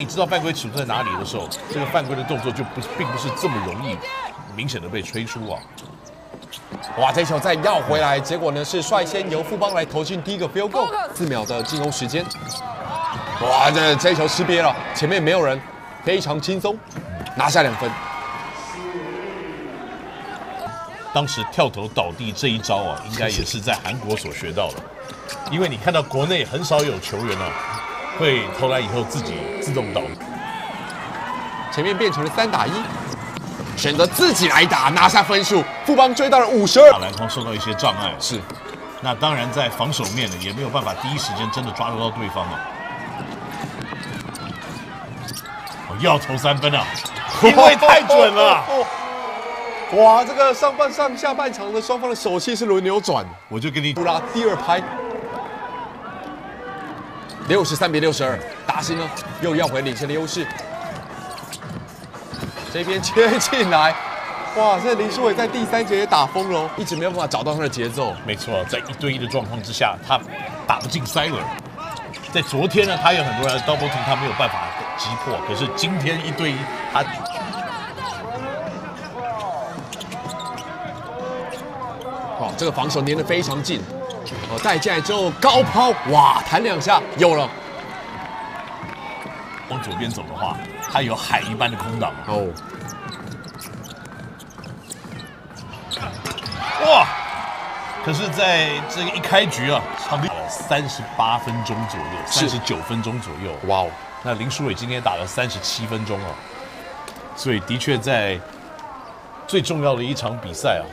你知道犯规尺度在哪里的时候，这个犯规的动作就不并不是这么容易明显的被吹出啊。哇，这球再要回来，结果呢是率先由富邦来投进第一个 field goal，四秒的进攻时间。哇，这这球吃瘪了，前面没有人，非常轻松拿下两分。当时跳投倒地这一招啊，应该也是在韩国所学到的，因为你看到国内很少有球员啊，会投篮以后自己自动倒。前面变成了三打一，选择自己来打，拿下分数。富邦追到了五十二，打篮筐受到一些障碍，是。那当然在防守面呢，也没有办法第一时间真的抓得到对方啊。我，要投三分啊，因为太准了。哇，这个上半上下半场的双方的手气是轮流转，我就给你布拉第二拍，六十三比六十二，达兴呢又要回领先的优势，这边切 进来，哇，这林书伟在第三节也打疯了，一直没有办法找到他的节奏。没错，在一对一的状况之下，他打不进塞尔。在昨天呢，他有很多人 double team，他没有办法击破，可是今天一对一，他哇。这个防守粘得非常近，哦，带进来之后高抛，哇，弹两下有了。往左边走的话，它有海一般的空档哦。哇！可是在这个一开局啊，差不多三十八分钟左右，三十九分钟左右。哇哦！那林书伟今天打了三十七分钟啊，所以的确在最重要的一场比赛啊。